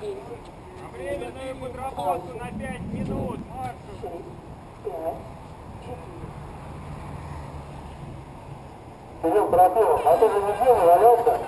Временную подработку на 5 минут, марш! Кирилл Трофимов, а ты же не валялся?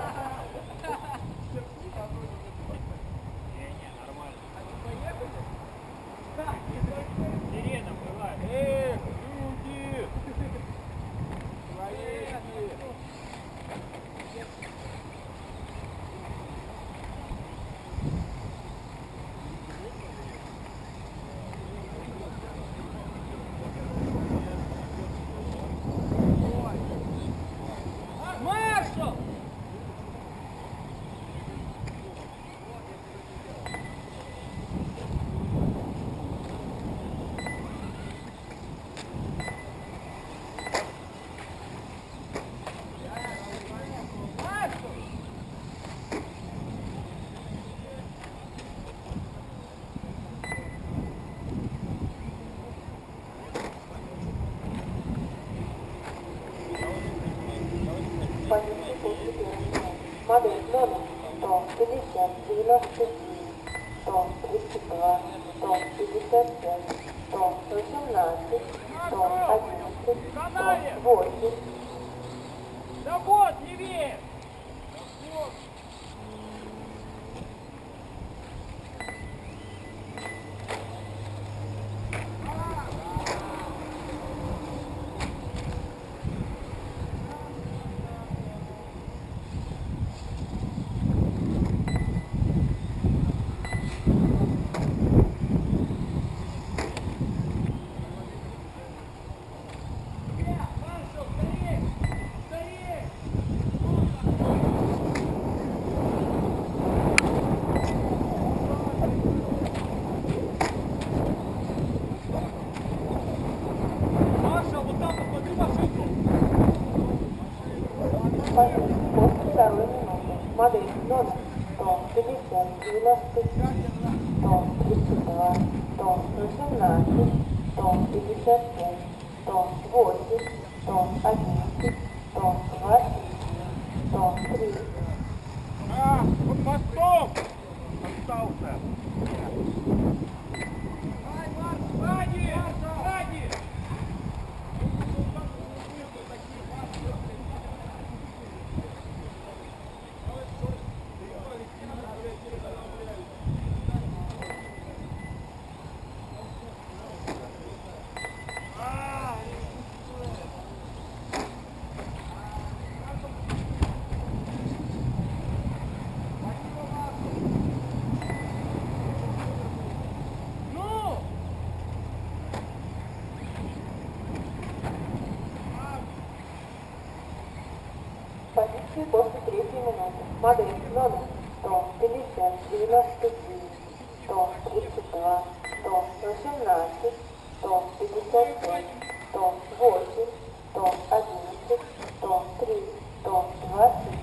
150, 99, 132, 155, 118, 111, 108, Да вот, левее! Позиции после второй минуты. Модель номер 150, 97, 132, 118, 155, 108, 111, 120, 103, А, под мостом! Остался! Сзади! Сзади! Ну! Позиции после третьей Модель номер. 150, 99, 132, 118, 155, 108, 111, 103, 120.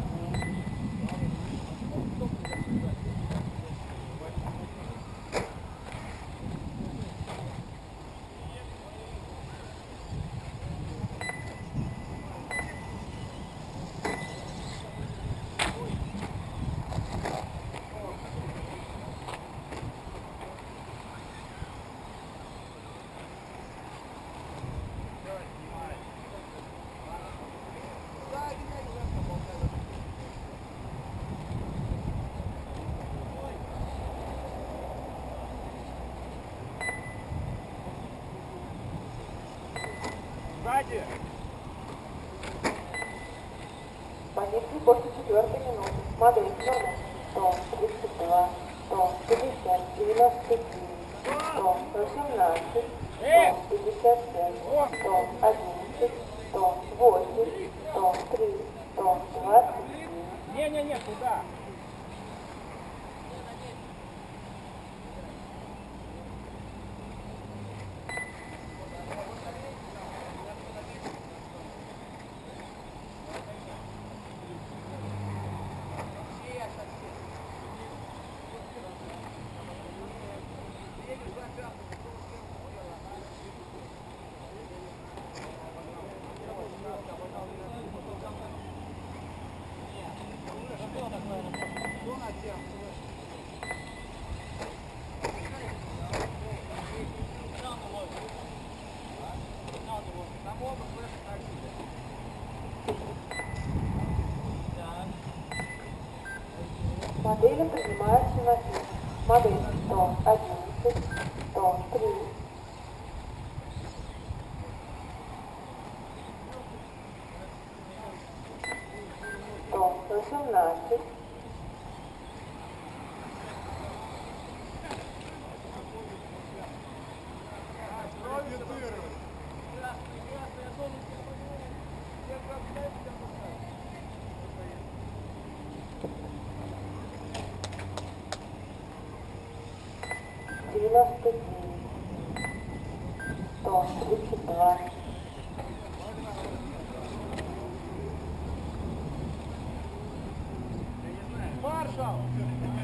Сзади! Позиции после четвертой минуты. Модель номер. 132, 150, 99, 118, 155, 111, 108, 103, 120. Не-не-не, куда? Модели принимаются на пик. Модель 111, 103, сто восемнадцать, Vila Pequim. Torre Itibá. Marshall!